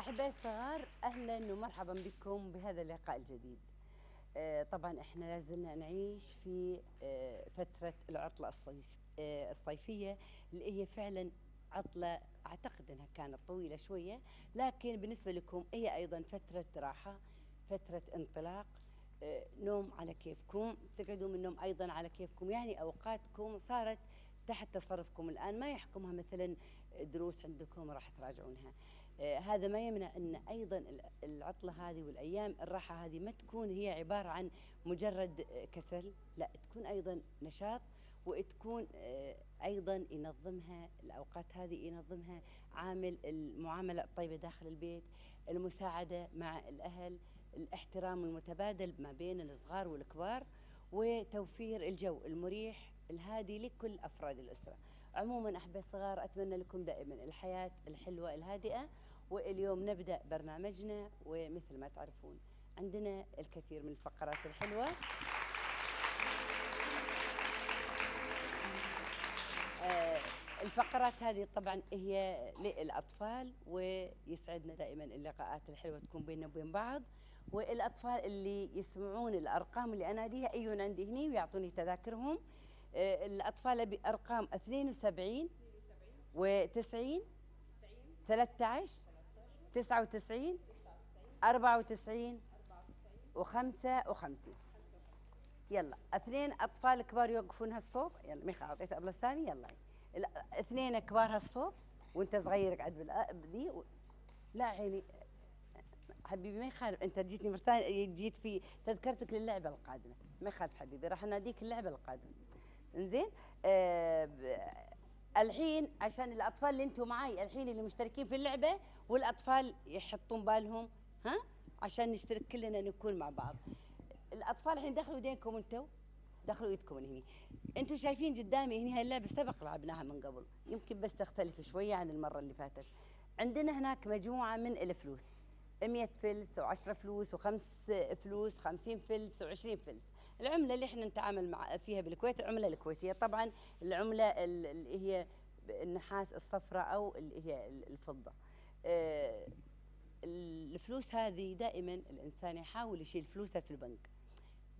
أحبائي الصغار أهلا ومرحبا بكم بهذا اللقاء الجديد. آه، طبعا إحنا لازلنا نعيش في آه، فترة العطلة آه، الصيفية اللي هي فعلا عطلة أعتقد أنها كانت طويلة شوية. لكن بالنسبة لكم هي أيضا فترة راحة فترة انطلاق نوم على كيفكم تقعدوا من النوم أيضا على كيفكم. يعني أوقاتكم صارت تحت تصرفكم. الآن ما يحكمها مثلا دروس عندكم راح تراجعونها. هذا ما يمنع أن أيضا ال- العطلة هذه والأيام الراحة هذه ما تكون هي عبارة عن مجرد آه، كسل لا تكون أيضا نشاط وتكون آه، أيضا ينظمها الأوقات هذه ينظمها عامل المعاملة الطيبه داخل البيت المساعدة مع الأهل الاحترام المتبادل ما بين الصغار والكبار وتوفير الجو المريح الهادي لكل أفراد الأسرة. عموما احبائي الصغار أتمنى لكم دائما الحياة الحلوة الهادئة واليوم نبدأ برنامجنا ومثل ما تعرفون عندنا الكثير من الفقرات الحلوة. آه، الفقرات هذه طبعا هي للأطفال ويسعدنا دائما اللقاءات الحلوة تكون بيننا وبين بعض. والأطفال اللي يسمعون الأرقام اللي أناديها ايون عندي هني ويعطوني تذاكرهم. آه، الأطفال بأرقام 72 و90 13 99 94 و55 يلا اثنين أطفال كبار يوقفون هالصوب. يلا ميخا اعطيته أبلة الثاني يلا. اثنين كبار هالصوب وانت صغير قاعد بذي و... لا عيني حبيبي ما يخالف. انت جيتني ثانية جيت في تذكرتك للعبة القادمة. ما يخالف حبيبي راح اناديك اللعبة القادمة. إنزين؟ آه. الحين عشان الأطفال اللي أنتم معي الحين اللي مشتركين في اللعبة والأطفال يحطون بالهم ها؟ عشان نشترك كلنا نكون مع بعض. الأطفال الحين دخلوا يدينكم أنتم دخلوا إيدكم من هني. أنتم شايفين قدامي هني هاي اللعبة سبق لعبناها من قبل. يمكن بس تختلف شوية عن المرة اللي فاتت. عندنا هناك مجموعة من الفلوس. 100 فلس و10 فلوس وخمس فلوس 50 فلس و20 فلس. العملة اللي إحنا نتعامل مع فيها بالكويت العملة الكويتية. طبعا العملة ال- اللي هي النحاس الصفراء أو اللي هي الفضة. آه، الفلوس هذه دائما الإنسان يحاول يشيل فلوسه في البنك.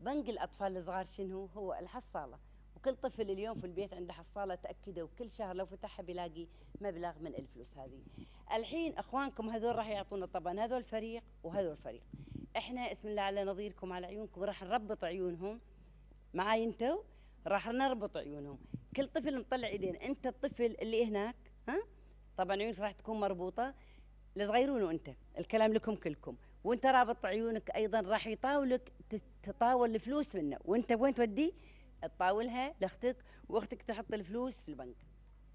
بنك الأطفال الصغار شنو؟ هو الحصالة. وكل طفل اليوم في البيت عنده حصالة تاكدوا كل شهر لو فتحها بيلاقي مبلغ من الفلوس هذه. الحين إخوانكم هذول راح يعطونا طبعا هذول فريق وهذول فريق إحنا اسم الله على نظيركم على عيونكم راح نربط عيونهم. معاي انتو راح نربط عيونهم. كل طفل مطلع إيدين. أنت الطفل اللي هناك ها؟ طبعا عيونك راح تكون مربوطة الصغيرون وأنت. الكلام لكم كلكم. وأنت رابط عيونك أيضا راح يطاولك تطاول الفلوس منه. وأنت وين تودي؟ تطاولها لأختك وأختك تحط الفلوس في البنك.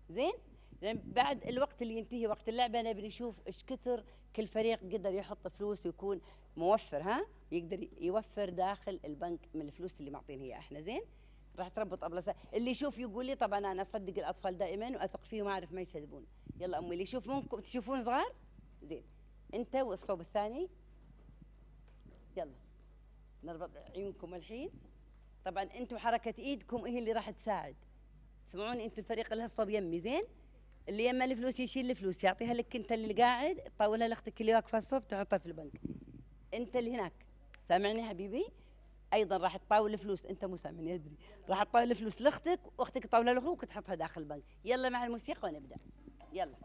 زين؟ لأن بعد الوقت اللي ينتهي وقت اللعبة نبي نشوف إيش كثر كل فريق قدر يحط فلوس ويكون موفر ها؟ يقدر يوفر داخل البنك من الفلوس اللي معطينها اياها إحنا زين؟ راح تربط ابلس اللي يشوف يقول لي طبعا أنا أصدق الأطفال دائما وأثق فيهم وأعرف ما يكذبون يلا أمي اللي يشوف منكم تشوفون صغار؟ زين. أنت والصوب الثاني. يلا. نربط عيونكم الحين. طبعا أنتم حركة إيدكم هي اللي راح تساعد. تسمعوني أنتم الفريق اللي هالصوب يمي زين؟ اللي يما الفلوس يشيل الفلوس يعطيها لك أنت اللي قاعد تطولها لأختك اللي واقفة الصوب تحطها في البنك. انت اللي هناك. سامعني حبيبي؟ أيضا راح تطاول الفلوس. انت مو سامعني أدري. راح تطاول الفلوس لأختك وأختك تطاولها لأخوك وتحطها داخل البنك. يلا مع الموسيقى ونبدأ. يلا.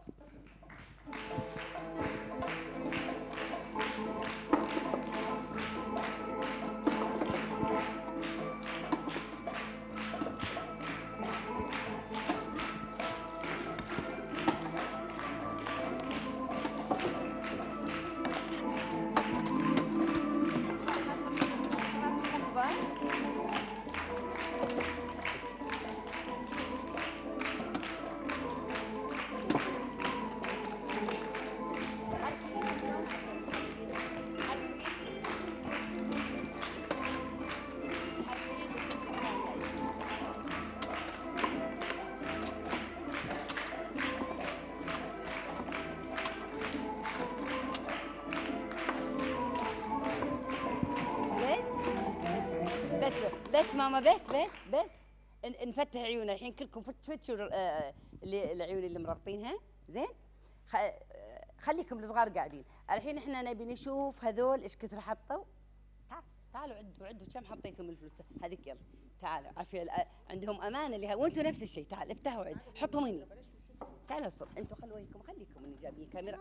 نفتح عيوننا الحين كلكم فت فتشوا آه، اللي- العيون اللي مربطينها. زين؟ آه، خليكم الصغار قاعدين. الحين إحنا نبي نشوف هذول إيش كثر حطوا. تعال تعالوا عدوا عدوا كم حطيتم الفلوس؟ هذيك يلا. تعالوا عافية. عندهم امانه اللي وأنتم نفس الشيء. تعال افتحوا عد حطوا مني تعالوا صب أنتم خلوا خليكم اني جايبين كاميرا.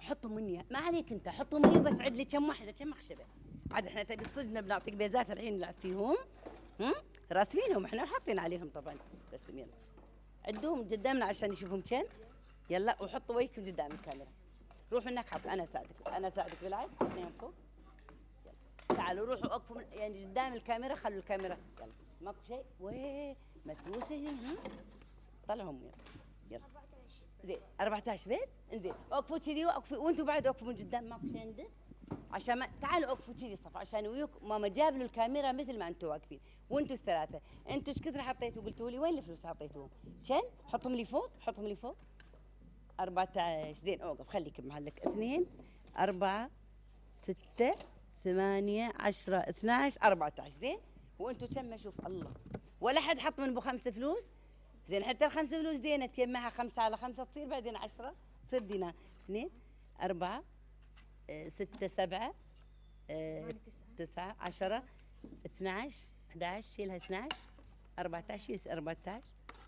حطوا مني ما عليك أنت. حطوا مني بس عد لي كم واحدة كم خشبه عاد إحنا تبي صدنا بنعطيك بيزات الحين نلعب فيهم. هم؟ راسمينهم إحنا حاطين عليهم طبعا بس يلا عدوهم قدامنا عشان يشوفهم كم يلا وحطوا وجهكم قدام الكاميرا. روحوا هناك حط أنا أساعدك أنا أساعدك بالعد اثنين فوق. يلا. تعالوا روحوا وقفوا يعني قدام الكاميرا خلوا الكاميرا. يلا. ماكو شيء؟ وين؟ متروسه هنا طلعهم يلا. يلا. زين. 14 بس؟ انزين وقفوا كذي وقفوا. وأنتم بعد وقفوا من قدام ماكو شيء عنده عشان ما تعالوا وقفوا كذي صف عشان وياك ماما جاب له الكاميرا مثل ما أنتم واقفين. وأنتم الثلاثة. أنتم إيش كثر حطيتوا؟ قلتوا لي وين الفلوس حطيتوهم كم؟ حطهم لي فوق حطهم لي فوق. 14 زين أوقف خليك بمحلك. اثنين أربعة ستة ثمانية عشرة 12 14 زين؟ وأنتم كم؟ أشوف الله. ولا حد حط من أبو خمسة فلوس. زين حتى الخمسة فلوس زينة تجمعها خمسة على خمسة تصير بعدين عشرة. تصير دينار اثنين أربعة ستة سبعة آه، تسعة. عشرة 12 11 شيلها 12 14 شيل 14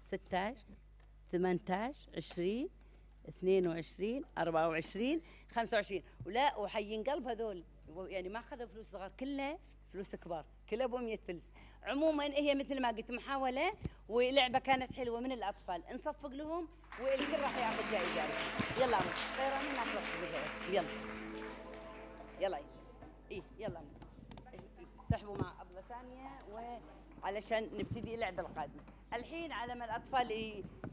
16 18 20 22 24 25 ولا وحيين قلب هذول. يعني ما أخذوا فلوس صغار كلها فلوس كبار. كلها ب 100 فلس عموما هي مثل ما قلت محاولة ولعبة كانت حلوة من الأطفال. نصفق لهم والكل راح ياخذ جائزة. يلا طيران هناك يلا. يلا اي يلا. سحبوا مع ابله ثانية وعلشان نبتدي اللعبه القادمه الحين على ما الأطفال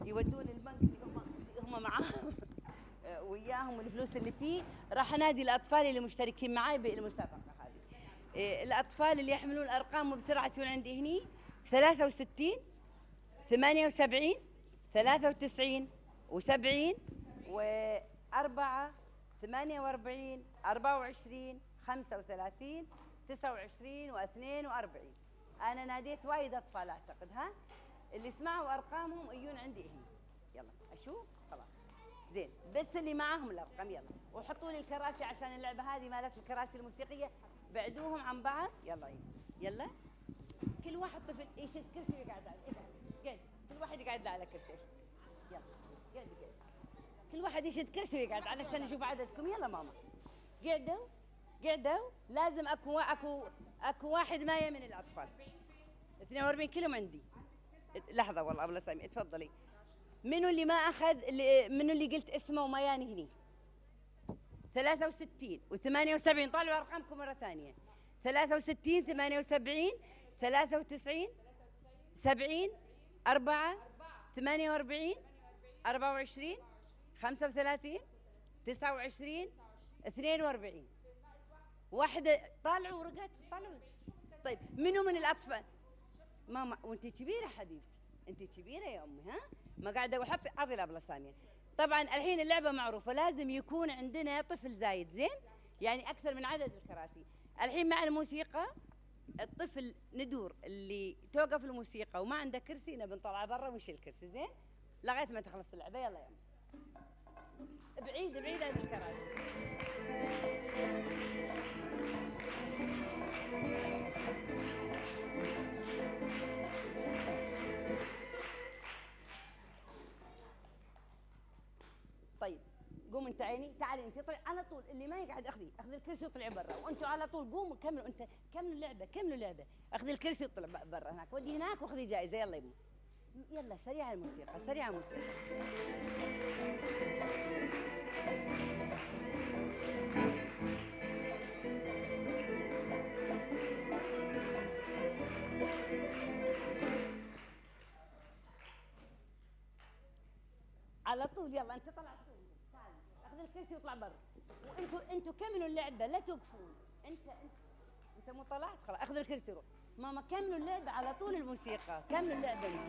يودون البنك اللي هم هم معاهم وياهم الفلوس اللي فيه راح أنادي الأطفال اللي مشتركين معي بالمسابقه هذه. إيه، الأطفال اللي يحملون الأرقام بسرعة تكون عندي هني 63 78 93 و70 و4 48 24 35 29 و42 أنا ناديت وايد أطفال أعتقد ها؟ اللي سمعوا أرقامهم يجون عندي هنا. يلا أشوف؟ خلاص. زين بس اللي معاهم الأرقام يلا. وحطوا لي الكراسي عشان اللعبة هذه مالت الكراسي الموسيقية. بعدوهم عن بعض. يلا يلا. كل واحد طفل. يشد كرسي ويقعد على قعد كل واحد يقعد على كرسي. يلا. قعد قعد كل واحد يشد كرسي ويقعد علشان نشوف عددكم. يلا ماما. قعدوا قعدوا. لازم أكو أكو أكو واحد مايه من الأطفال. 42 كلهم عندي. لحظة والله ابله سامي تفضلي منو اللي ما أخذ اللي منو اللي قلت اسمه ومياني هني؟ 63 و78 طالعوا أرقامكم مرة ثانية. 63 78 93 70 4 48 24 35 29 42 واحدة طالعوا ورقات طالعوا طيب منو من الأطفال؟ ماما وأنت كبيرة حبيبتي. أنت كبيرة يا أمي ها؟ ما قاعدة وحط اعطي الأبلة ثانية. طبعا الحين اللعبة معروفة لازم يكون عندنا طفل زايد زين؟ يعني أكثر من عدد الكراسي. الحين مع الموسيقى الطفل ندور اللي توقف الموسيقى وما عنده كرسي نبي نطلعه برا ونشيل الكرسي زين؟ لغاية ما تخلص اللعبة. يلا يا بعيد بعيد عن الكراسي. طيب قوم انت عيني تعالي انت طلع على طول اللي ما يقعد أخذي أخذي الكرسي وطلعي برا وانتوا على طول قوموا كملوا أنت كملوا اللعبه كملوا اللعبه أخذي الكرسي وطلع برا هناك ودي هناك وأخذي جائزة يلا يمو يلا سريع الموسيقى سريع الموسيقى. على طول يلا انت طلع تعال أخذ الكرسي واطلع برا. وانتوا أنتوا كملوا اللعبة لا توقفون. انت انت انت مو طلعت؟ خلاص أخذ الكرسي روح ماما كملوا اللعبة على طول الموسيقى. كملوا اللعبة انت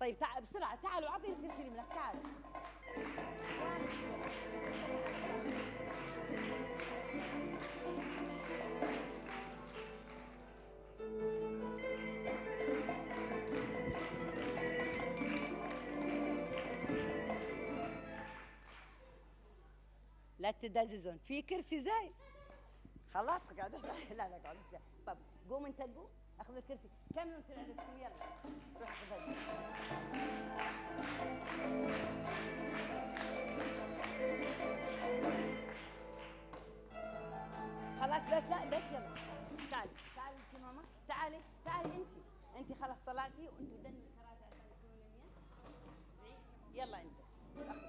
طيب تعال بسرعة تعالوا أعطيني الكرسي من تعالوا. لا تداززون في كرسي زايد. خلاص قاعد لا لا قاعد. طب قوم انت قوم. أخذ الكرسي. كملوا أنتوا لعبتكم يلا. روح خلاص بس لا بس يلا. تعالي تعالي انت ماما. تعالي تعالي انت. انت خلاص طلعتي وانت دن الكراسي عشان يكونوا يمين يلا انت.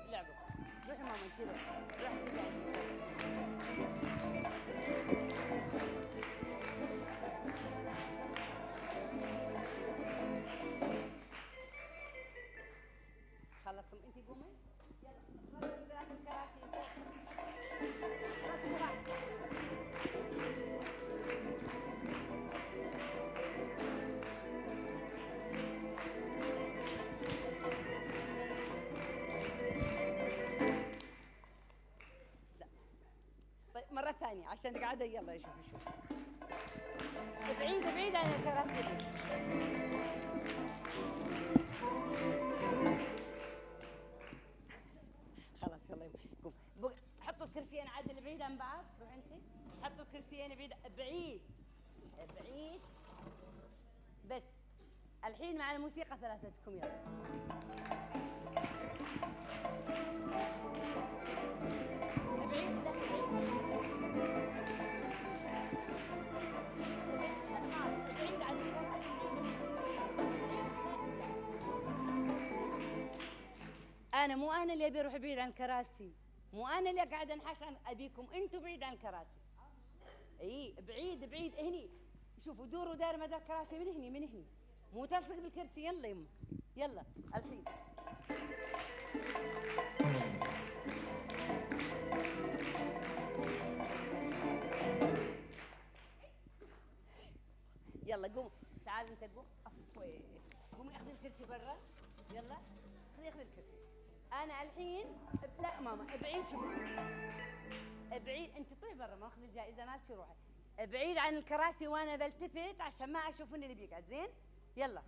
خلصتم انت قومي؟ يلا ثلاث الكراسي ثانية عشان قاعدة يلا شوف شوف. بعيد بعيد عن الكراسي. خلاص يلا قوم. حطوا الكرسيين عادل بعيد عن بعض. روح أنت. حطوا الكرسيين بعيد بعيد بعيد. بس الحين مع الموسيقى ثلاثتكم يلا. بعيد لا بعيد. أنا مو أنا اللي أبي أروح بعيد عن الكراسي مو أنا اللي قاعدة أنحاش عن أبيكم. أنتم بعيد عن الكراسي إي بعيد بعيد. هني. شوفوا دوروا داير مدى الكراسي من هني من هني. مو تلصق بالكرسي. يلا يما يلا ألحين. يلا قوم. تعال انت قوم. قومي اخذي الكرسي برا. يلا. خذي اخذي الكرسي. أنا الحين لا ماما ابعيد شوفي ابعيد. أنت طلعي برا ما أخذ الجائزة مالتي روحي ابعيد عن الكراسي وأنا بلتفت عشان ما اشوفني اللي بيقعد. زين؟ يلا.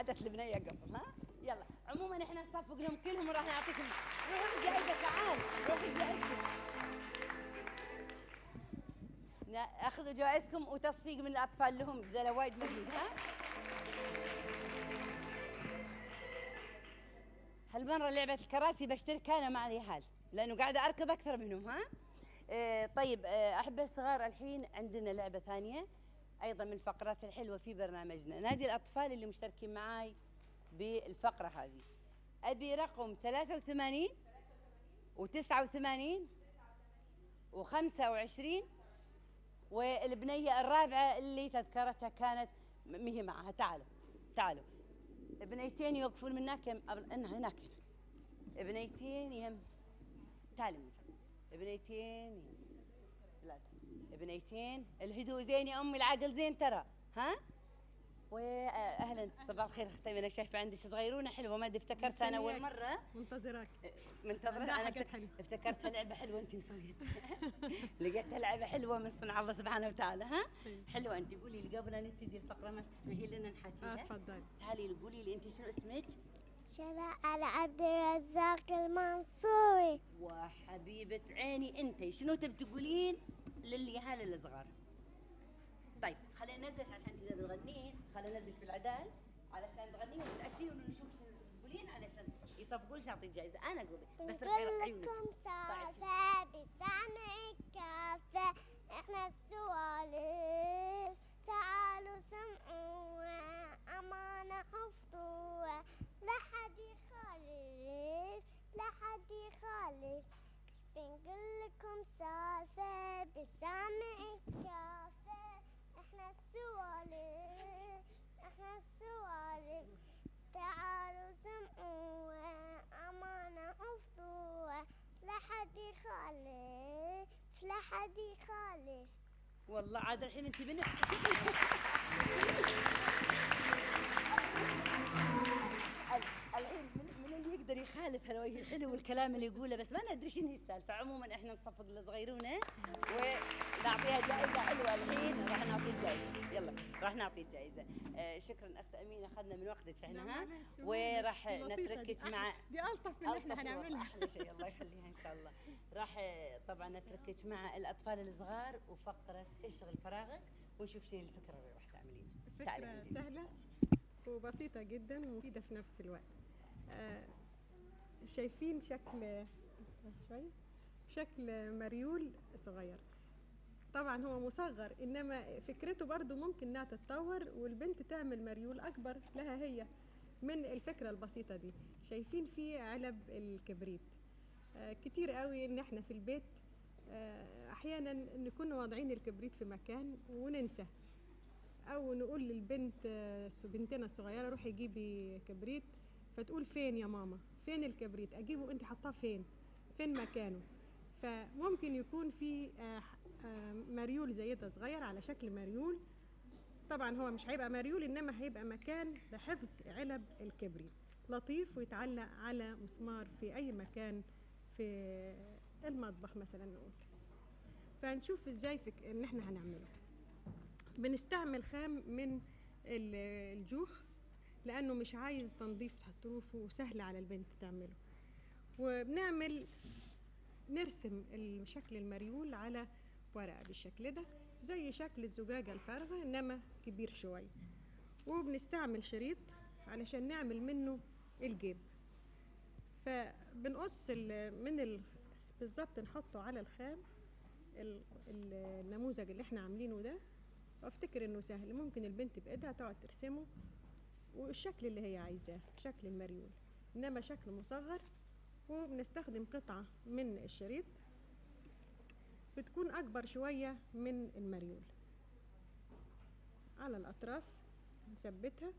قعدت البنيه قبل ها يلا. عموما إحنا نصفق لهم كلهم وراح نعطيكم روح جائزه تعال. روح جائزتك أخذوا جوائزكم وتصفيق من الأطفال لهم. ذا وايد مجهود ها؟ هالمره لعبة الكراسي؟ بشترك أنا مع اليهال لأنه قاعدة اركض أكثر منهم ها؟ آه طيب آه أحبة الصغار الحين عندنا لعبة ثانية. أيضا من الفقرات الحلوة في برنامجنا. نادي الأطفال اللي مشتركين معاي بالفقرة هذه. أبي رقم 83 و89 و25 والبنية الرابعة اللي تذكرتها كانت مهي معها. تعالوا تعالوا. بنيتين يوقفون من هناك يم... هناك بنيتين يم هنا. بنيتين يم. بنيتين الهدوء زين يا أمي العقل زين ترى ها؟ واهلا. صباح الخير أختي أنا شايفة عندك صغيرونه حلوة ما أدري افتكرت أنا أول. مرة. منتظراك. منتظرة؟ أنا حاجات افتك- حلوة. افتكرتها لعبة حلوة انت مسويتها لقيتها لعبة حلوة من صنع الله سبحانه وتعالى ها؟ طيب. حلوة. انت قولي لي قبل ان نبتدي الفقرة ما تسمحي لنا آه نحاكيها تفضل تعالي لي قولي لي انت شنو اسمك؟ شرع على عبد الرزاق المنصوري. وحبيبة عيني أنت شنو تبي تقولين لليهال الصغار طيب خلينا ندش عشان تقدر تغنين خلينا ندش في العدال علشان تغنين وتعشرين ونشوف شنو تقولين علشان يصفقون تعطي الجائزه أنا أقول بس بنقول عيونك. لكم طيب. سالفة بسمع الكافة إحنا السوالف تعالوا سمعوها أمانة حفظوها لا حد يخالف لا حد يخالف بنقول لكم سالفة بسمع الكافة. إحنا السوالف إحنا السوالف. تعالوا سمعوها أمانة حفظوها لا حد يخالف لا حد يخالف والله عاد الحين انت بنت. ال- الحين اللي يقدر يخالف هالوجه الحلو والكلام اللي يقوله بس ما ندري شنو هي السالفه عموما إحنا نصفق لصغيرونه ونعطيها جائزه حلوة الحين راح نعطيه الجائزه يلا راح نعطيه الجائزه آه شكرا أخت أمينة أخذنا من وقتك إحنا ها؟ وراح نتركك مع دي ألطف من إحنا هنعملها أحلى شيء الله يخليها إن شاء الله. راح آه، طبعا نتركك مع الأطفال الصغار وفقرة اشغل فراغك ونشوف شنو الفكرة اللي راح تعملينها فكرة عندي. سهلة وبسيطة جدا ومفيدة في نفس الوقت. شايفين شكل شوية شكل مريول صغير. طبعا هو مصغر إنما فكرته برضو ممكن إنها تتطور والبنت تعمل مريول أكبر لها هي من الفكرة البسيطة دي. شايفين في علب الكبريت. آه، كتير قوي إن إحنا في البيت آه، أحيانا نكون واضعين الكبريت في مكان وننسى. أو نقول للبنت آه، بنتنا الصغيرة روحي جيبي كبريت. فتقول فين يا ماما؟ فين الكبريت؟ أجيبه أنت حطاه فين؟ فين مكانه؟ فممكن يكون في آه، آه، مريول زي ده صغير على شكل مريول. طبعا هو مش هيبقى مريول إنما هيبقى مكان لحفظ علب الكبريت. لطيف ويتعلق على مسمار في أي مكان في المطبخ مثلا نقول. فنشوف إزاي فك... إن إحنا هنعمله. بنستعمل خام من ال- الجوخ. لأنه مش عايز تنظيف حروفه وسهل على البنت تعمله. وبنعمل نرسم ال- شكل المريول على ورقة بالشكل ده زي شكل الزجاجة الفارغة إنما كبير شوية وبنستعمل شريط علشان نعمل منه الجيب. فبنقص من ال... بالظبط نحطه على الخام ال- ال- النموذج اللي إحنا عاملينه ده. وأفتكر إنه سهل ممكن البنت بإيدها تقعد ترسمه والشكل اللي هي عايزاه شكل المريول. إنما شكل مصغر وبنستخدم قطعة من الشريط بتكون أكبر شوية من المريول. على الأطراف نثبتها.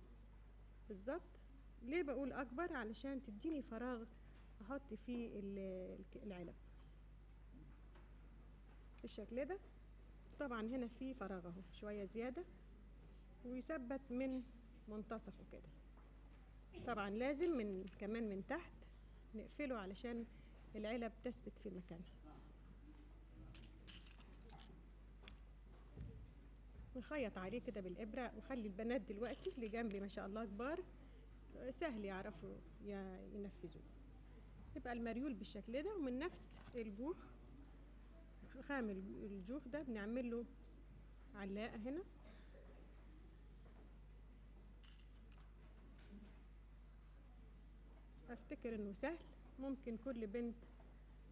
بالظبط. ليه بقول أكبر؟ علشان تديني فراغ أحط فيه العلب. بالشكل ده. طبعا هنا في فراغ أهو شوية زيادة. ويثبت من منتصفه كده طبعا لازم من كمان من تحت نقفله علشان العلب تثبت في مكانها نخيط عليه كده بالإبرة وخلي البنات دلوقتي اللي جنبي ما شاء الله كبار سهل يعرفوا ينفذوه. يبقى المريول بالشكل ده ومن نفس الجوخ خام الج- الجوخ ده بنعمل له علاقة هنا. أفتكر إنه سهل. ممكن كل بنت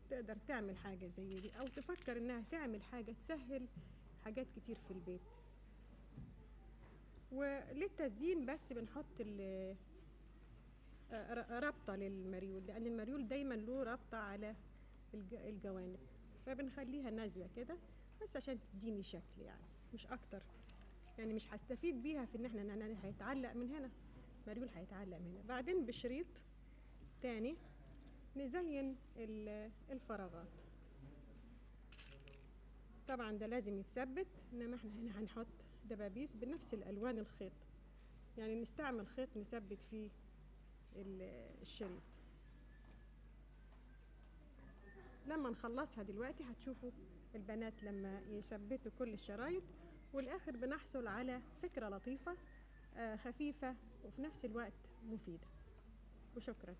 تقدر تعمل حاجة زي دي أو تفكر إنها تعمل حاجة تسهل حاجات كتير في البيت. وللتزيين بس بنحط آه، ر- رابطة للمريول لأن المريول دايما له رابطة على الج- الجوانب. فبنخليها نازلة كده بس عشان تديني شكل يعني مش أكتر. يعني مش هستفيد بيها في إن إحنا هيتعلق من هنا. مريول هيتعلق من هنا. بعدين بشريط تاني نزين ال- الفراغات. طبعا ده لازم يتثبت إنما إحنا هنا هنحط دبابيس بنفس الألوان الخيط. يعني نستعمل خيط نثبت فيه ال- الشريط. لما نخلصها دلوقتي هتشوفوا البنات لما يثبتوا كل الشرايط والآخر بنحصل على فكرة لطيفة آه، خفيفة وفي نفس الوقت مفيدة. وشكرا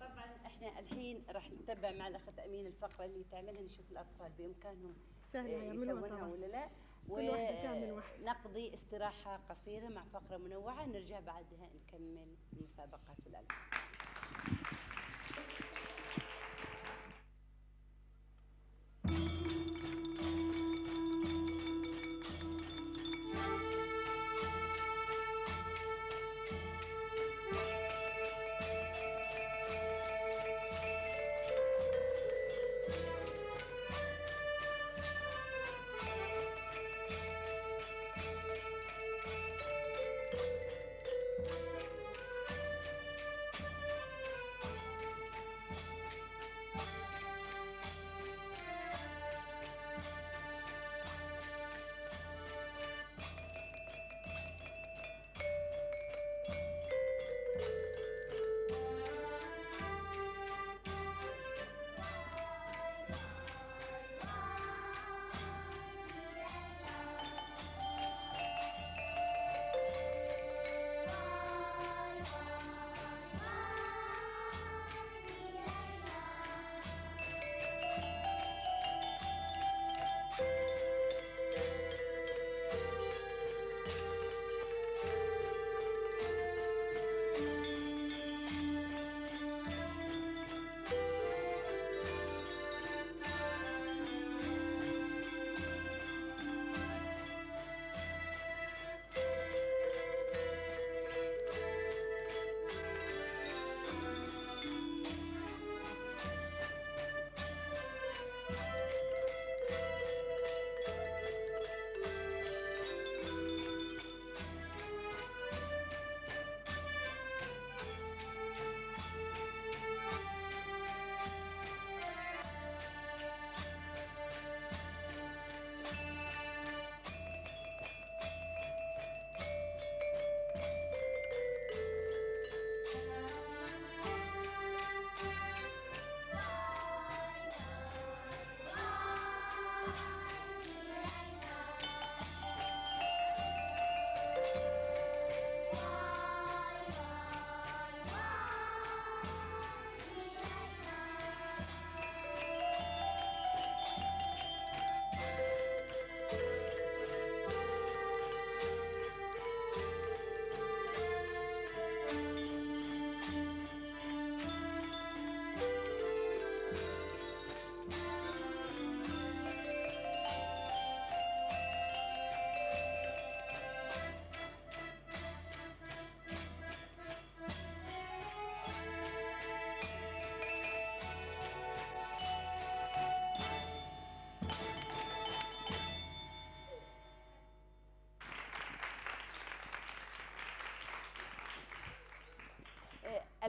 طبعا إحنا الحين راح نتبع مع الأخت أمين الفقرة اللي تعملها نشوف الأطفال بإمكانهم سهل آه، يسوونها ولا لا. ونقضي استراحة قصيرة مع فقرة منوعة نرجع بعدها نكمل مسابقات الألعاب.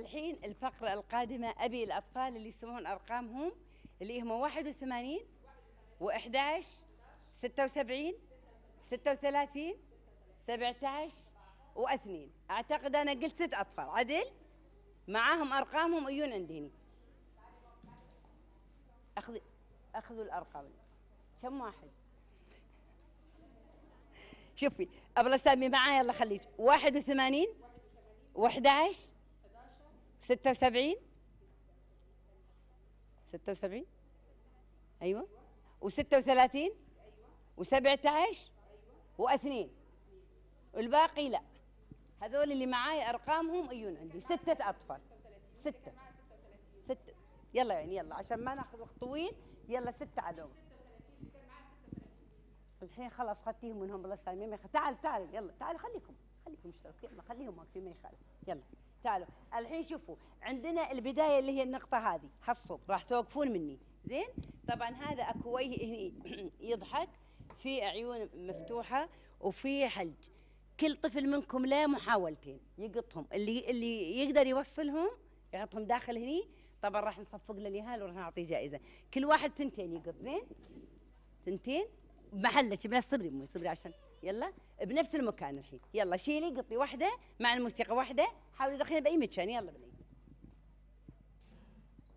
الحين الفقرة القادمة أبي الأطفال اللي يسمعون أرقامهم اللي هم 81 و11 76 36 17 وأثنين. أعتقد أنا قلت ست أطفال. عدل؟ معاهم أرقامهم أيون عندي. هني أخذ أخذوا الأرقام. كم واحد؟ شوفي أبل سامي معايا يلا خليك. 81 و11 76 76 أيوه. و36 و17 وأثنين؟ والباقي لا. هذول اللي معاي أرقامهم أيون عندي. ستة أطفال. ستة. ستة. يلا يعني يلا عشان ما ناخذ وقت طويل. يلا ستة علوم الحين خلاص خدتيهم منهم ما يخ... تعال تعال يلا تعال خليكم. خليكم اشتركوا. خليهم واقفين ما يخالف. يلا. تعالوا الحين شوفوا عندنا البداية اللي هي النقطة هذه حصوا راح توقفون مني. زين؟ طبعا هذا أكو وجه هني يضحك في عيون مفتوحة وفي حلج. كل طفل منكم له محاولتين يقطهم. اللي اللي يقدر يوصلهم يحطهم داخل هني. طبعا راح نصفق لليهال وراح نعطيه جائزة. كل واحد ثنتين يقط زين؟ ثنتين بمحلك بلا صبري مو صبري عشان يلا بنفس المكان الحين. يلا شيلي قطي واحدة مع الموسيقى واحدة. حاولي تدخلي بأي مكان. يلا بني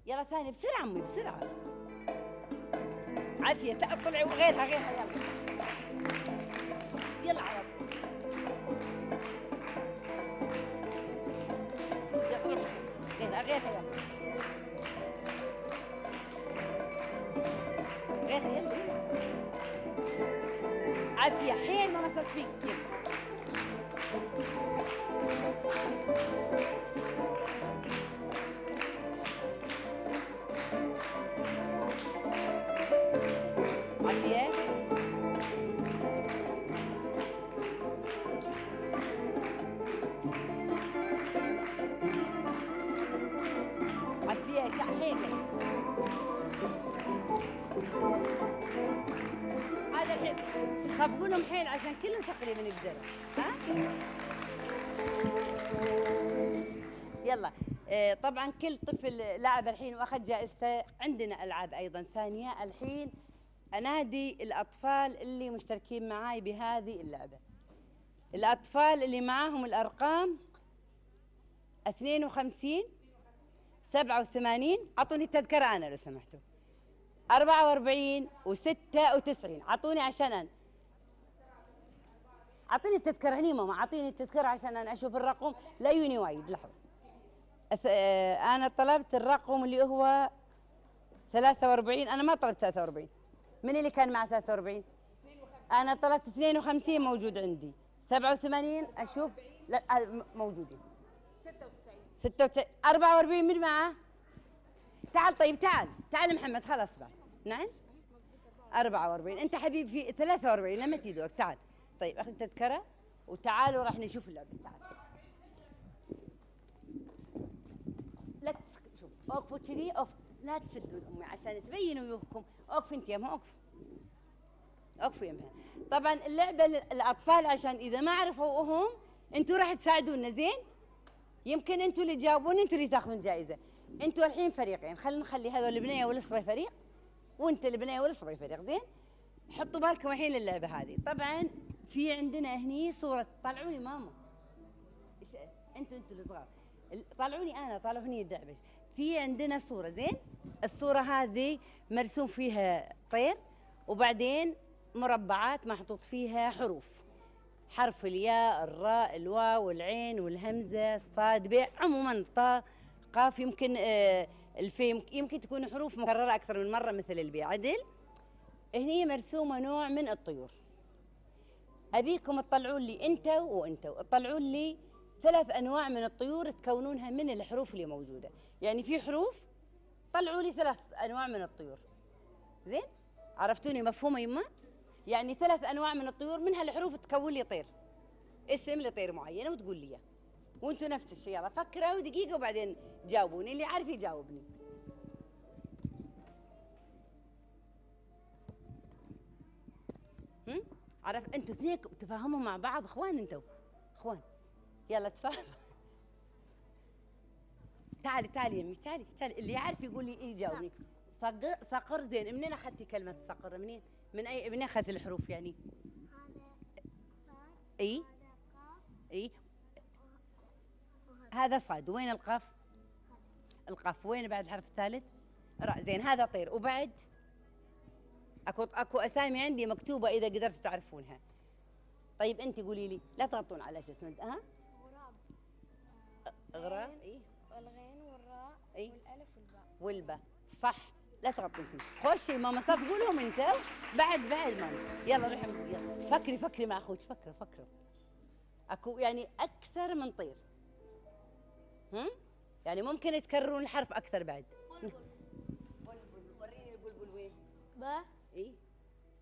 يلا ثاني بسرعة أمي بسرعة. عافية طلعي وغيرها غيرها. يلا. يلا على طول. غيرها غيرها يلا. عافيه حيل ما يقدروا ها؟ يلا. آه، طبعا كل طفل لعب الحين وأخذ جائزته. عندنا ألعاب أيضا ثانية. الحين أنادي الأطفال اللي مشتركين معاي بهذه اللعبة. الأطفال اللي معاهم الأرقام 52 87 أعطوني التذكرة أنا لو سمحتوا. 44 و96 أعطوني عشان أنا. أعطيني التذكرة هني ماما أعطيني التذكرة عشان أنا أشوف الرقم. لا يوني وايد لحظة. آه، أنا طلبت الرقم اللي هو 43 أنا ما طلبت 43 من اللي كان مع 43 أنا طلبت 52 موجود عندي. 87 أشوف لا موجودين. 96 44 من معه؟ تعال طيب تعال. تعال محمد خلاص بعد نعم؟ 44 أنت حبيبي في 43 لما تجي دورك تعال. طيب أخذ تذكرة وتعالوا راح نشوف اللعبة. تعال. لا. شوف أوقفوا كذي أوقف. لا تسدون أمي عشان تبينوا وجوهكم أوقف أنت يمها أوقف. أوقفوا يمها طبعا اللعبة للاطفال عشان إذا ما عرفوا هم أنتوا راح تساعدونا زين؟ يمكن أنتوا اللي تجاوبون أنتوا اللي تاخذون جائزة. أنتوا الحين فريقين خلينا نخلي هذول البنيه والصبي فريق وأنت البنيه والصبي فريق زين؟ حطوا بالكم الحين اللعبة هذه. طبعا في عندنا هني صورة طلعوا لي ماما أنتوا أنتوا الصغار ال- طلعوني أنا طلعوا هني الدعبش. في عندنا صورة زين؟ الصورة هذه مرسوم فيها طير وبعدين مربعات محطوط فيها حروف. حرف الياء الراء الواو العين والهمزة الصاد بيع عموما الطاء قاف يمكن آه، الباء يمكن تكون حروف مكررة أكثر من مرة مثل البي عدل هني مرسومة نوع من الطيور. أبيكم تطلعون لي أنتوا وانتوا تطلعون لي ثلاث أنواع من الطيور تكونونها من الحروف اللي موجودة. يعني في حروف طلعوا لي ثلاث أنواع من الطيور. زين؟ عرفتوني مفهومة يما يعني ثلاث أنواع من الطيور من هالحروف تكون لي طير. اسم لطير معين وتقول لي. وانتوا نفس الشيء يلا فكروا دقيقة وبعدين جاوبوني اللي عارف يجاوبني. عرف أنتوا اثنين تفاهموا مع بعض اخوان أنتوا اخوان. يلا تفاهم تعالي تعالي يمي تعالي تعالي. اللي يعرف يقول لي إيه جاوبني. صقر صقر زين. منين أخذتي كلمة صقر؟ منين من أي منين أخذتي الحروف يعني؟ هذا إي. إي. هذا صاد. وين القاف؟ القاف. وين بعد الحرف الثالث؟ زين هذا طير. وبعد؟ أكو أكو أسامي عندي مكتوبة إذا قدرتوا تعرفونها. طيب أنت قولي لي لا تغطون على شو اسمه ها؟ غراب. غراب؟ اي والغين والراء إي. والألف والباء. والباء. صح. لا تغطون فيه. خشي ماما صفقوا لهم أنت. بعد بعد ماما. يلا روحي يلا. فكري فكري مع أخوك فكري فكري. أكو يعني أكثر من طير. هم؟ يعني ممكن تكررون الحرف أكثر بعد. بلبل. وريني البلبل وين. باء اي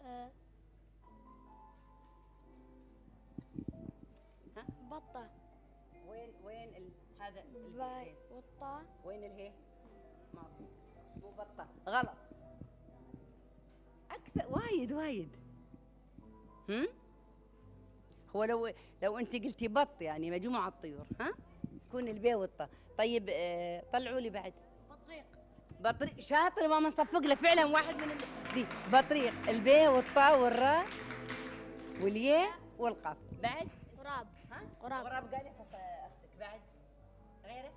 آه. ها؟ بطة. وين وين ال... هذا باء البيت والطاء وين الهي ما مو بطة. غلط. أكثر وايد وايد. هم؟ هو لو لو أنت قلتي بط يعني مجموعة طيور ها؟ يكون البي والطة. طيب آه طلعوا لي بعد. بطريق شاطر ماما نصفق له فعلا واحد من ال... دي. بطريق البي والطاء والراء والياء والقاف. بعد؟ غراب ها؟ غراب. غراب قال أختك. بعد؟ غيره؟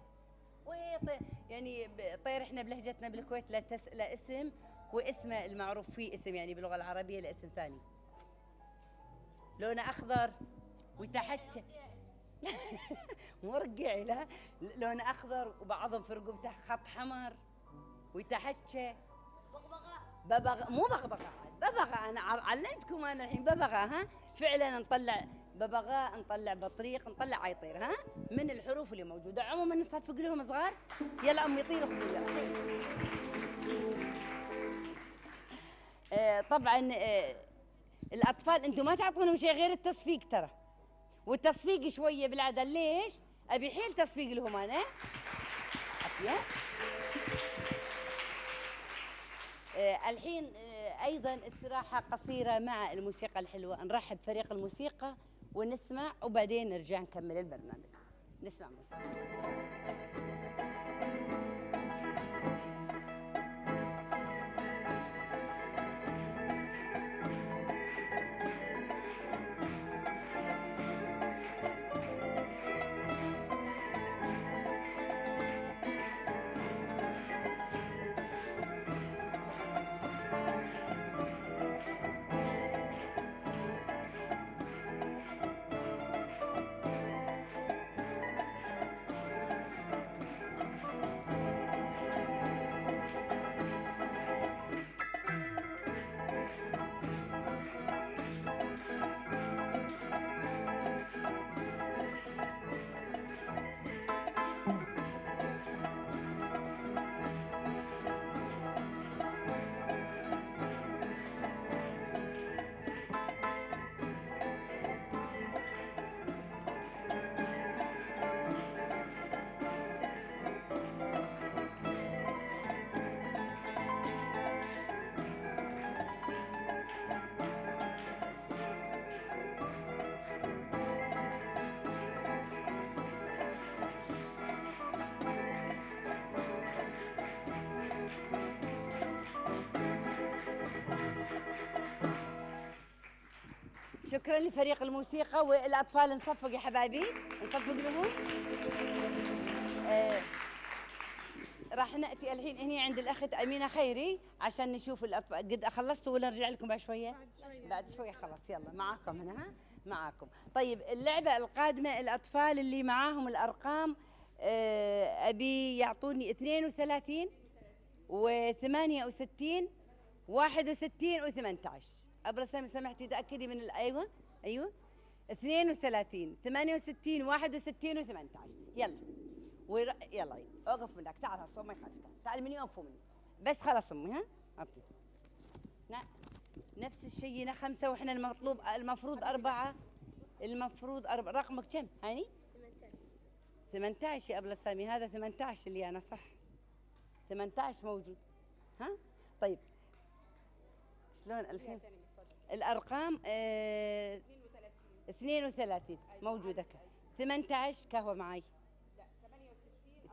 وطير يعني طير إحنا بلهجتنا بالكويت لا تس... لا اسم واسمه المعروف فيه اسم يعني باللغة العربية لا اسم ثاني. لونه أخضر وتحت مرقعي. لا. لونه أخضر وبعضهم في رقبته خط حمر. ويتحكى. ببغاء مو بغبغاء ببغاء أنا علمتكم أنا الحين ببغاء ها؟ فعلا نطلع ببغاء نطلع بطريق نطلع عيطير ها؟ من الحروف اللي موجودة. عموما نصفق لهم صغار. يلا امي طير آه طبعا آه الأطفال أنتم ما تعطونهم شيء غير التصفيق ترى. والتصفيق شوية بالعاده ليش؟ أبي حيل تصفيق لهم أنا. الحين آه، أيضا استراحة قصيرة مع الموسيقى الحلوة. نرحب فريق الموسيقى ونسمع وبعدين نرجع نكمل البرنامج. نسمع موسيقى. شكرا لفريق الموسيقى والأطفال. نصفق يا حبايبي نصفق لهم. آه راح نأتي الحين هنا عند الأخت أمينة خيري عشان نشوف الأطفال. قد خلصتوا ولا نرجع لكم بعد شوية؟ بعد شوية. بعد شوية خلاص يلا معاكم هنا ها معاكم. طيب اللعبة القادمة الأطفال اللي معاهم الأرقام آه أبي يعطوني 32 و68 61 و18 سامي سمحتي تأكدي من أيوه أيوه. 32 68 61 و18 يلا. وير... يلا أوقف منك تعال هسه ما يخالف تعال. تعال من يوقفوا مني. بس خلاص أمي ها. نعم نفس الشيء هنا خمسة وإحنا المطلوب المفروض أربعة. المفروض أربعة رقمك كم؟ هاني؟ 18 يا أبلة سامي. هذا 18 اللي أنا صح؟ 18 موجود. ها؟ طيب. شلون؟ الحين؟ الأرقام آه 32 موجودة 18 كهوة معي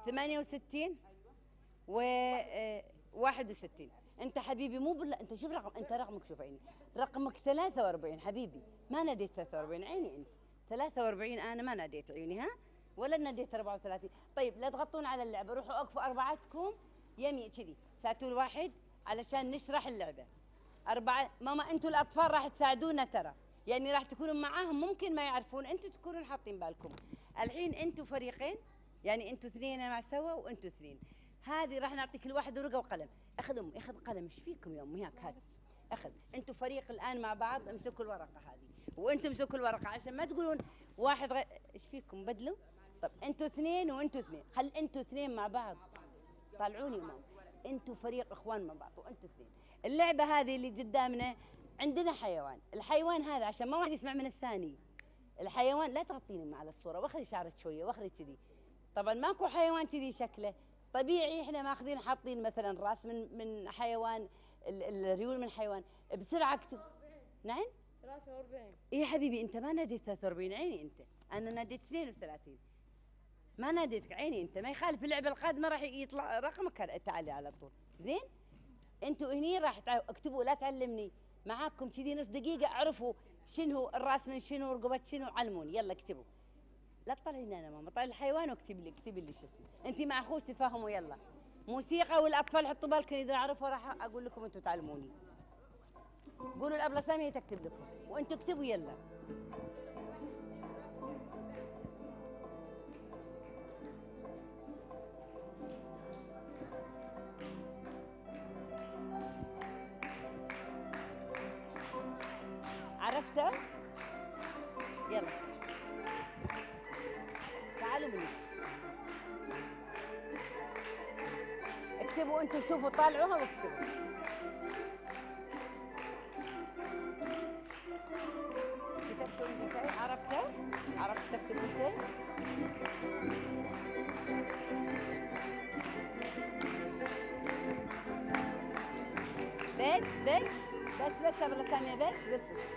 68 و آه، 61 أنت حبيبي مو بال... أنت شوف رقم أنت رقمك شوف عيني. رقمك 43 حبيبي. ما ناديت 43 عيني أنت. 43 أنا ما ناديت عيني ها؟ ولا ناديت 34 طيب لا تغطون على اللعبة. روحوا أقفوا أربعتكم. يمي كذي. ساتوا الواحد علشان نشرح اللعبة. أربعة ماما أنتوا الأطفال راح تساعدونا ترى. يعني راح تكونوا معاهم ممكن ما يعرفون. أنتوا تكونون حاطين بالكم. الحين أنتوا فريقين يعني أنتوا اثنين مع سوا وأنتوا اثنين. هذه راح نعطي كل واحد ورقة وقلم. أخذ أمي أخذ قلم. إيش فيكم يا أمي هاك أخذ. أنتوا فريق الآن مع بعض امسكوا الورقة هذه. وأنتوا امسكوا الورقة. عشان ما تقولون واحد غير إيش فيكم؟ بدلوا. طب أنتوا اثنين وأنتوا اثنين. خل أنتوا اثنين مع بعض. طالعوني ماما. أنتوا فريق إخوان مع بعض وأنتوا اثنين. اللعبة هذه اللي قدامنا عندنا حيوان. الحيوان هذا عشان ما واحد يسمع من الثاني. الحيوان لا تغطيني على الصورة واخري شعرك شوية واخري كذي. طبعا ماكو حيوان كذي شكله. طبيعي إحنا ماخذين حاطين مثلا راس من من حيوان ال- الريول من حيوان. بسرعة اكتب. نعم؟ 43 إيه يا حبيبي أنت ما ناديت 43 عيني أنت. أنا ناديت 32 ما ناديتك عيني أنت. ما يخالف اللعبة القادمة راح يطلع رقمك تعالي على طول. زين؟ أنتوا هني راح اكتبوا لا تعلمني. معاكم كذي نص دقيقة اعرفوا شنو الراس من شنو رقبه شنو علموني. يلا اكتبوا. لا تطلعيني أنا ماما طلع الحيوان واكتب لي اكتبي لي شو اسمه. انت مع أخوك تفاهموا يلا. موسيقى والأطفال حطوا بالكم إذا اعرفها راح أقول لكم أنتوا تعلموني. قولوا الأبلة سامية تكتب لكم وانتوا اكتبوا يلا. عرفته؟ يلا. تعالوا مني. اكتبوا أنتوا شوفوا طالعوها واكتبوا. كتبتوا أنتوا شيء؟ عرفته؟ عرفت تكتبوا شيء؟ بس بس بس بس يا بلا سامية بس بس.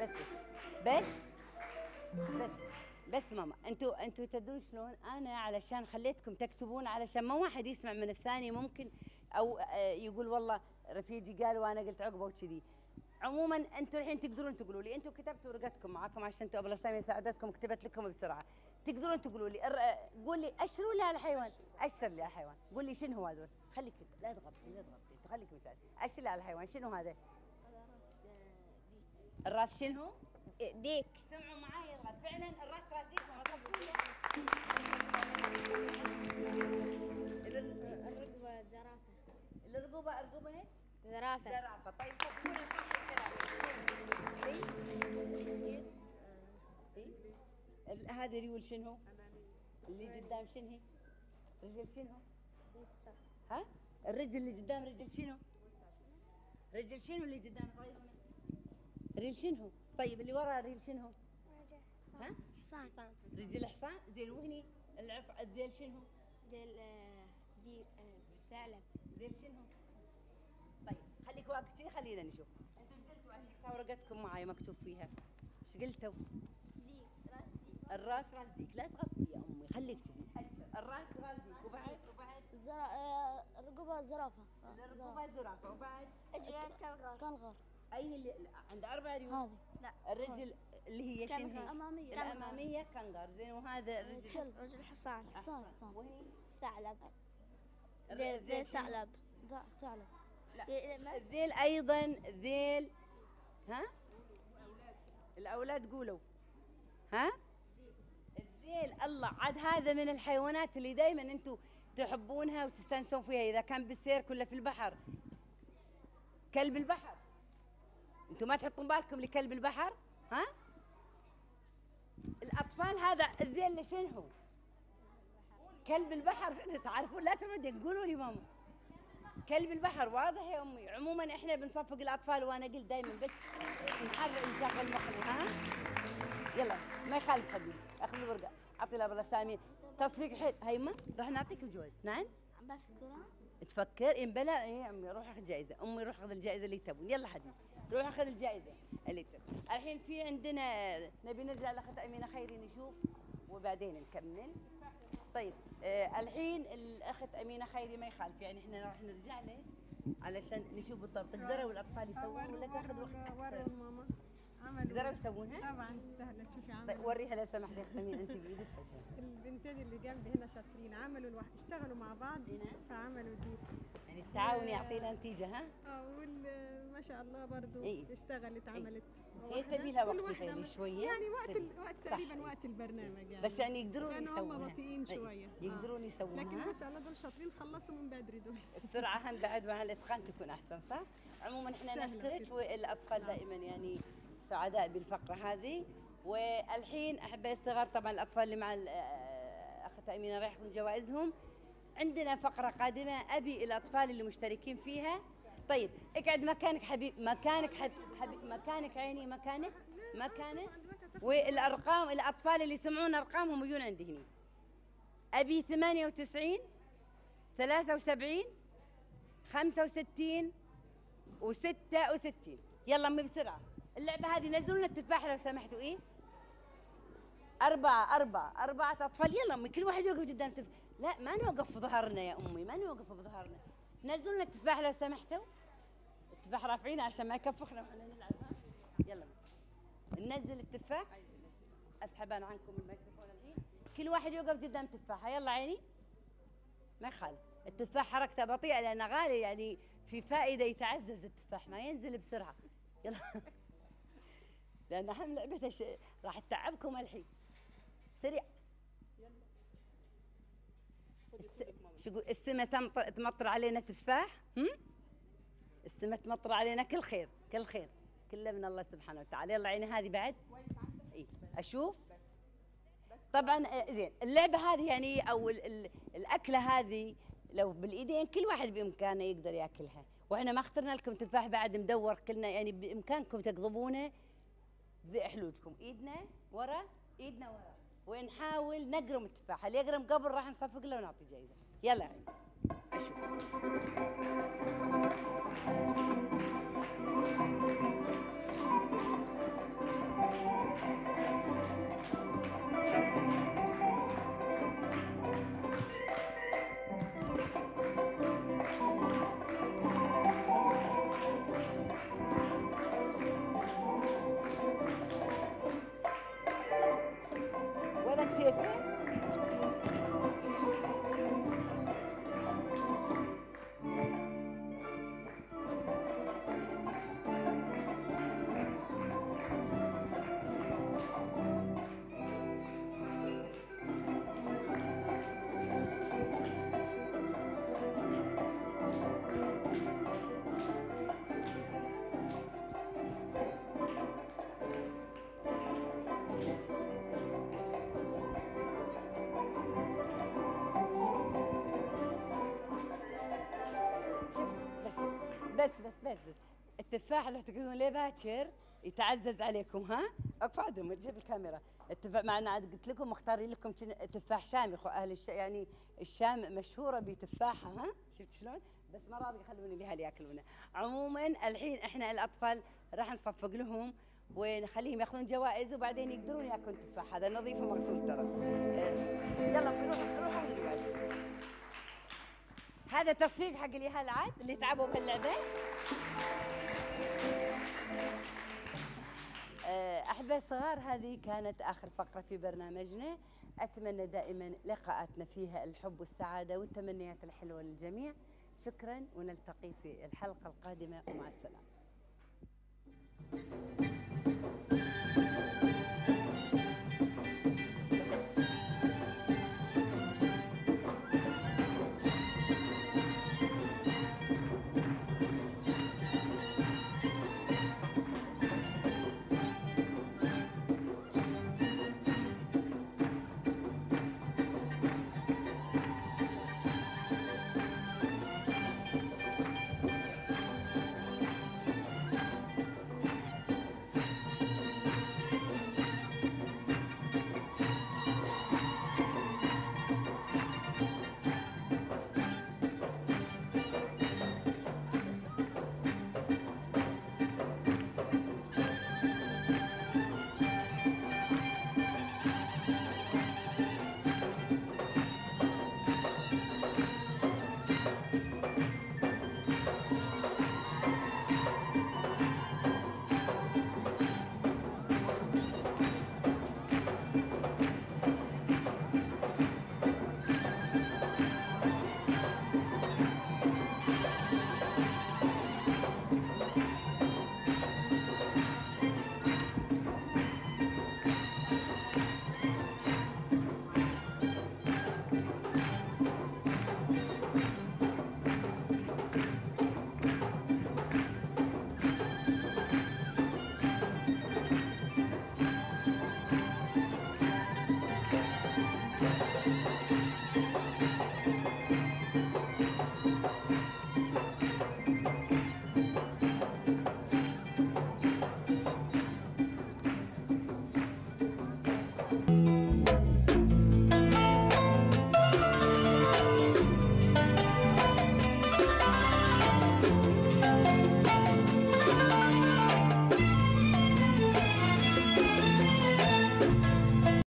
بس بس بس بس بس ماما أنتوا أنتوا تدرون شلون؟ أنا علشان خليتكم تكتبون علشان ما واحد يسمع من الثاني ممكن أو آه، يقول والله رفيجي قال وأنا قلت عقبه وكذي. عموما أنتوا الحين تقدرون تقولوا لي أنتوا كتبتوا ورقتكم معاكم عشان أنتوا ابله ساميه ساعدتكم كتبت لكم بسرعة. تقدرون تقولوا لي قول لي أشروا لي على الحيوان أشر لي على الحيوان. قول لي شنو هذول؟ خليك لا تغطي لا انت خليك مشاهد. أشر لي على الحيوان شنو هذا؟ الراس شنو؟ ديك. سمعوا يلا فعلا الراس راس ديك الرقبة زرافة. الرقبه ارقبه زرافة. زرافة. طيب صفوا لي صح الكلام؟ ال- هذا ريول شنو؟ اللي قدام شنو هي؟ رجل شنو؟ ها؟ الرجل اللي قدام رجل شنو؟ رجل شنو اللي قدام؟ طيب. رجل شنو؟ طيب اللي ورا رجل شنو؟ ها؟ حصان. رجل حصان؟ زين وهني العف الذيل شنو؟ ديل دي ثعلب. ذيل شنو؟ طيب خليك واقف كذي خلينا نشوف. إيش قلتوا ورقتكم معاي مكتوب فيها. إيش قلتوا؟ ديك راس ديك. الراس راس ديك. لا تغطي يا أمي خليك أكثر. الراس راس ديك. وبعد؟ وبعد رقبة زرافة. الركوبه زرافة. وبعد؟ اجرين كالغر أي اللي عند أربع ريول هذه. لا الرجل اللي هي شنو هي؟ الأمامية الاماميه كنغر. زين وهذا الرجل. رجل حصان حصان. حصان. وهني ثعلب. ذيل؟ ثعلب. ثعلب. لا الذيل أيضا ذيل ها؟ الأولاد قولوا. ها؟ الذيل الله عاد هذا من الحيوانات اللي دائما أنتم تحبونها وتستانسون فيها إذا كان بالسير كله في البحر. كلب البحر. أنتم ما تحطون بالكم لكلب البحر؟ ها؟ الأطفال هذا الذيل شنو هو؟ كلب البحر تعرفون؟ لا تبعدين قولوا لي ماما. كلب البحر واضح يا أمي؟ عموما إحنا بنصفق الأطفال وأنا قلت دائما بس نحرر نشغل مخنا ها؟ يلا ما يخالف حبيبي. أخذ الورقة أعطي لها سامي تصفيق حلو هيما راح نعطيك الجوائز. نعم؟ عم بفكرها تفكر ان بلا إيه يا عمي روح أخذ جائزة. أمي روح أخذ الجائزة اللي تبون. يلا حبيبي روح أخذ الجائزة اللي تبون. الحين في عندنا نبي نرجع لأخت أمينة خيري نشوف وبعدين نكمل. طيب آه الحين الأخت أمينة خيري ما يخالف يعني إحنا راح نرجع لك علشان نشوف بالضبط تقدروا الاطفال يسوون ولا تأخذ وقت أكثر عملوا يسوونها؟ طبعا سهلة شوفي طيب عملوا وريها لو سمحت يا اخت امينه انت بايدك عشان البنتين اللي جنبي هنا شاطرين عملوا الواحد اشتغلوا مع بعض هنا؟ فعملوا دي يعني التعاون يعطينا نتيجة ها؟ آه وال ما شاء الله برضو إيه. اشتغلت عملت هي واحدة. تبي لها وقت عملت- شوية يعني وقت. ال... وقت. تقريبا وقت البرنامج يعني بس يعني يقدرون لأنه هم يسوونها بطيئين طيب، شوية. آه. يقدرون لكن يسوونها ما شاء الله دول شاطرين خلصوا من بدري دول السرعة هم بعد مع الإتقان تكون أحسن صح؟ عموما إحنا نشكرك. والأطفال دائما يعني سعداء بالفقرة هذه. والحين احبائي الصغار طبعا الأطفال اللي مع أخت أمينة راح ياخذون جوائزهم. عندنا فقرة قادمة أبي الاطفال اللي مشتركين فيها. طيب اقعد مكانك حبيب مكانك حبيب, حبيب مكانك عيني مكانك مكانك. والأرقام الأطفال اللي يسمعون أرقامهم يجون عندي هنا. أبي 98 73 65 و66 يلا أمي بسرعة. اللعبة هذه نزلوا لنا التفاح لو سمحتوا إيه؟ أربعة أربعة أربعة أطفال. يلا أمي كل واحد يوقف قدام تفاح لا ما نوقف في ظهرنا يا أمي ما نوقف في ظهرنا. نزلوا لنا التفاح لو سمحتوا. التفاح رافعينه عشان ما يكفخنا وإحنا نلعب. يلا. ننزل التفاح. أسحب أنا عنكم الميكروفون الحين. كل واحد يوقف قدام تفاحه يلا عيني. ما يخالف. التفاح حركته بطيئة لأنه غالي يعني في فائدة يتعزز التفاح ما ينزل بسرعة. يلا. لأن اهم لعبته ش... راح تتعبكم الحين. سريع. شو السماء تمطر تمطر علينا تفاح؟ هم؟ السماء تمطر علينا كل خير كل خير. كله من الله سبحانه وتعالى. يلا عيني هذه بعد. إيه؟ أشوف. طبعا آه، زين. اللعبة هذه يعني أو ال ال الأكلة هذه لو بالإيدين كل واحد بإمكانه يقدر يأكلها. وإحنا ما اخترنا لكم تفاح بعد مدور كلنا يعني بإمكانكم تقضبونه. بحلوجكم إيدنا ورا إيدنا ورا. ونحاول نقرم التفاحة. اللي يقرم قبل راح نصفق له ونعطي جائزه يلا. أشوف. ولا التفاح لو تقولون ليه باكر يتعزز عليكم ها؟ اقعدوا جيب الكاميرا. التفاح مع ان عاد قلت لكم مختارين لكم تفاح شامي. خو أهل الش... يعني الشام مشهورة بتفاحها ها؟ شفت شلون؟ بس ما راضي يخلون الاهل يأكلونه. عموما الحين إحنا الأطفال راح نصفق لهم ونخليهم يأخذون جوائز وبعدين يقدرون يأكلون تفاح. هذا نظيف ومغسول ترى. آه، يلا روحوا روحوا هذا تصفيق حق اليهال عاد اللي تعبوا باللعبه احبائي الصغار هذه كانت آخر فقرة في برنامجنا. أتمنى دائما لقاءاتنا فيها الحب والسعادة والتمنيات الحلوة للجميع. شكرا ونلتقي في الحلقة القادمة. ومع السلامة.